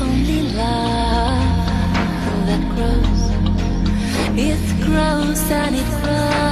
Only love that grows, it grows and it grows.